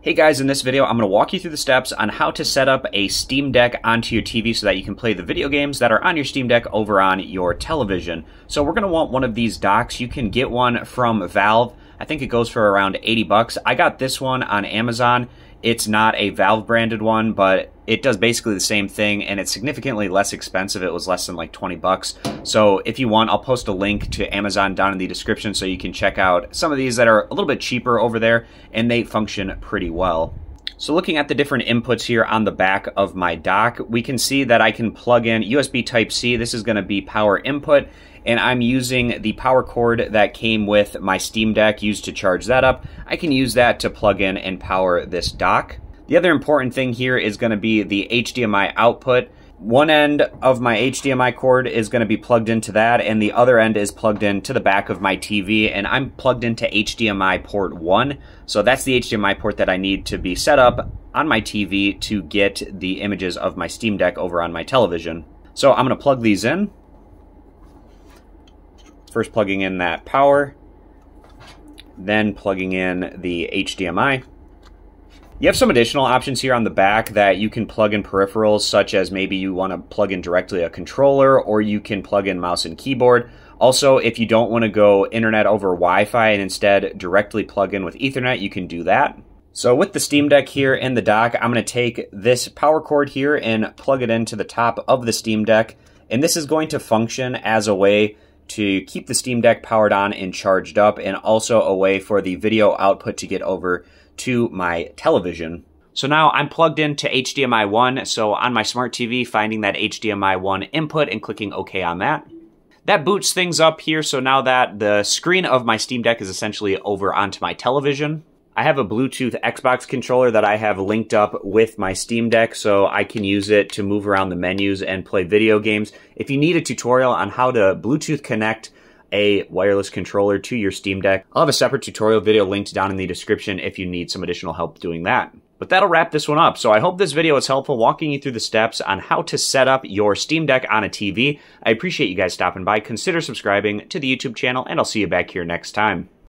Hey guys, in this video I'm going to walk you through the steps on how to set up a Steam Deck onto your TV so that you can play the video games that are on your Steam Deck over on your television. So we're going to want one of these docks. You can get one from Valve. I think it goes for around 80 bucks. I got this one on Amazon. It's not a Valve branded one, but it does basically the same thing and it's significantly less expensive. It was less than like 20 bucks. So if you want, I'll post a link to Amazon down in the description so you can check out some of these that are a little bit cheaper over there and they function pretty well. So looking at the different inputs here on the back of my dock, we can see that I can plug in USB Type-C. This is going to be power input, and I'm using the power cord that came with my Steam Deck used to charge that up. I can use that to plug in and power this dock. The other important thing here is going to be the HDMI output. One end of my HDMI cord is going to be plugged into that, and the other end is plugged into the back of my TV, and I'm plugged into HDMI port 1. So that's the HDMI port that I need to be set up on my TV to get the images of my Steam Deck over on my television. So I'm going to plug these in. First plugging in that power, then plugging in the HDMI. You have some additional options here on the back that you can plug in peripherals, such as maybe you want to plug in directly a controller or you can plug in mouse and keyboard. Also, if you don't want to go internet over Wi Fi and instead directly plug in with Ethernet, you can do that. So, with the Steam Deck here in the dock, I'm going to take this power cord here and plug it into the top of the Steam Deck. And this is going to function as a way to keep the Steam Deck powered on and charged up, and also a way for the video output to get over to my television. So now I'm plugged into HDMI 1, so on my smart TV, finding that HDMI 1 input and clicking OK on that. That boots things up here, so now that the screen of my Steam Deck is essentially over onto my television. I have a Bluetooth Xbox controller that I have linked up with my Steam Deck so I can use it to move around the menus and play video games. If you need a tutorial on how to Bluetooth connect a wireless controller to your Steam Deck. I'll have a separate tutorial video linked down in the description if you need some additional help doing that. But that'll wrap this one up. So I hope this video was helpful walking you through the steps on how to set up your Steam Deck on a TV. I appreciate you guys stopping by. Consider subscribing to the YouTube channel and I'll see you back here next time.